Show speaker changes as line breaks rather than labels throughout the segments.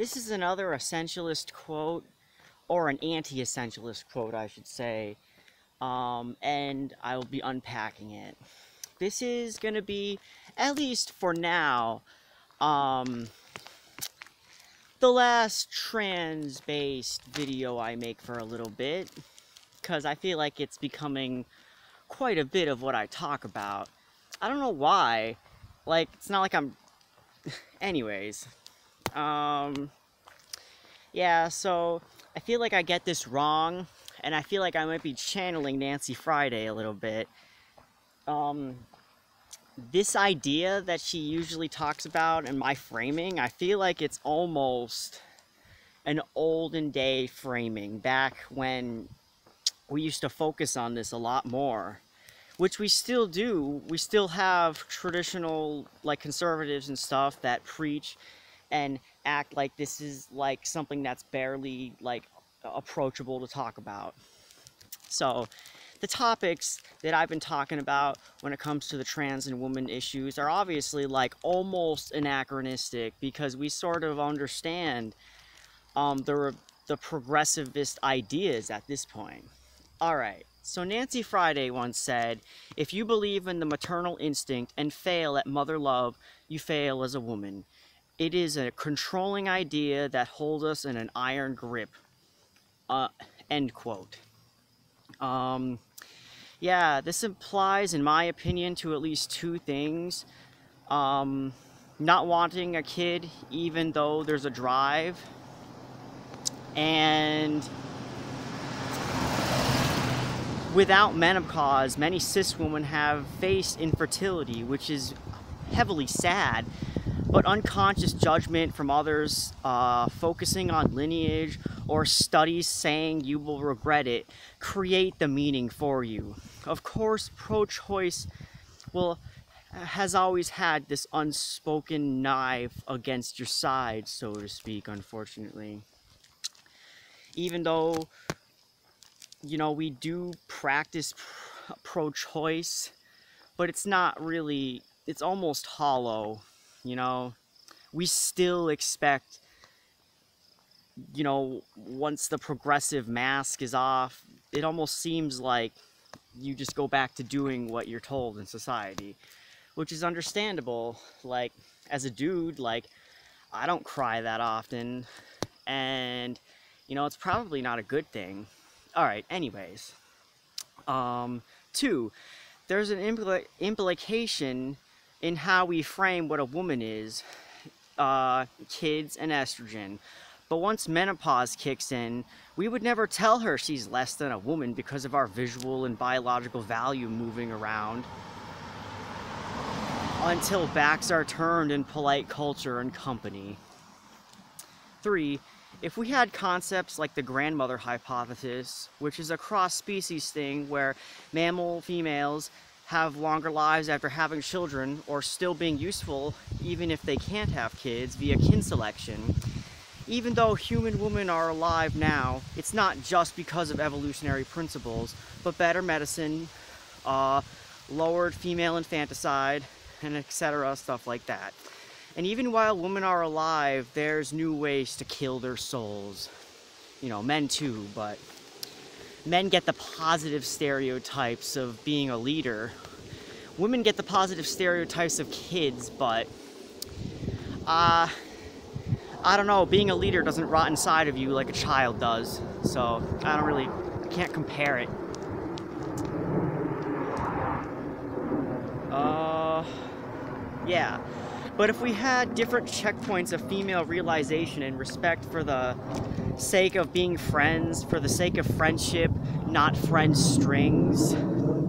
This is another essentialist quote, or an anti essentialist quote, I should say. Um, and I will be unpacking it. This is going to be, at least for now, um, the last trans based video I make for a little bit. Because I feel like it's becoming quite a bit of what I talk about. I don't know why. Like, it's not like I'm. Anyways. Um. Yeah, so I feel like I get this wrong, and I feel like I might be channeling Nancy Friday a little bit. Um. This idea that she usually talks about and my framing, I feel like it's almost an olden day framing back when we used to focus on this a lot more which we still do. We still have traditional, like, conservatives and stuff that preach and act like this is, like, something that's barely, like, approachable to talk about. So, the topics that I've been talking about when it comes to the trans and woman issues are obviously, like, almost anachronistic because we sort of understand um, the, the progressivist ideas at this point. All right. So Nancy Friday once said, if you believe in the maternal instinct and fail at mother love, you fail as a woman. It is a controlling idea that holds us in an iron grip. Uh, end quote. Um, yeah, this implies, in my opinion, to at least two things. Um, not wanting a kid even though there's a drive. And without menopause, many cis women have faced infertility, which is heavily sad. But unconscious judgment from others, uh, focusing on lineage, or studies saying you will regret it, create the meaning for you. Of course, pro choice will has always had this unspoken knife against your side, so to speak, unfortunately. Even though you know, we do practice pro choice, but it's not really, it's almost hollow, you know. We still expect, you know, once the progressive mask is off, it almost seems like you just go back to doing what you're told in society, which is understandable. Like, as a dude, like, I don't cry that often, and, you know, it's probably not a good thing all right, anyways. Um, two, there's an impl implication in how we frame what a woman is, uh, kids and estrogen. But once menopause kicks in, we would never tell her she's less than a woman because of our visual and biological value moving around. Until backs are turned in polite culture and company. Three, if we had concepts like the grandmother hypothesis, which is a cross-species thing where mammal females have longer lives after having children or still being useful even if they can't have kids via kin selection, even though human women are alive now, it's not just because of evolutionary principles, but better medicine, uh, lowered female infanticide, and etc., stuff like that. And even while women are alive, there's new ways to kill their souls. You know, men too, but men get the positive stereotypes of being a leader. Women get the positive stereotypes of kids, but uh, I don't know, being a leader doesn't rot inside of you like a child does. So I don't really, I can't compare it. Uh, yeah. But if we had different checkpoints of female realization and respect for the sake of being friends, for the sake of friendship, not friend strings,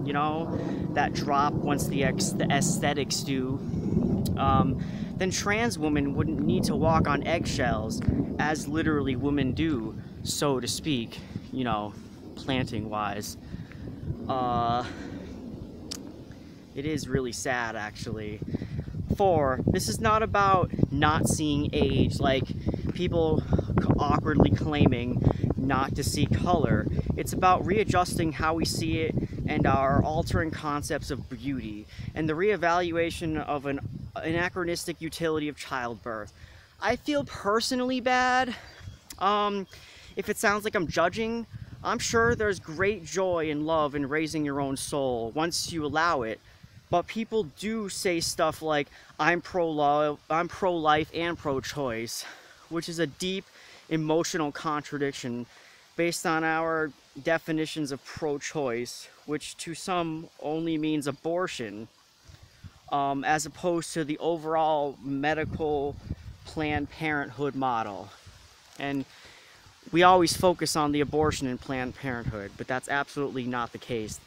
you know, that drop once the, ex- the aesthetics do, um, then trans women wouldn't need to walk on eggshells, as literally women do, so to speak, you know, planting wise. Uh, it is really sad, actually. Four, this is not about not seeing age, like people awkwardly claiming not to see color. It's about readjusting how we see it and our altering concepts of beauty and the reevaluation of an anachronistic utility of childbirth. I feel personally bad. Um, if it sounds like I'm judging, I'm sure there's great joy and love in raising your own soul once you allow it. But people do say stuff like, I'm pro-life, I'm pro-life and pro-choice, which is a deep emotional contradiction based on our definitions of pro-choice, which to some only means abortion, um, as opposed to the overall medical Planned Parenthood model. And we always focus on the abortion in Planned Parenthood, but that's absolutely not the case.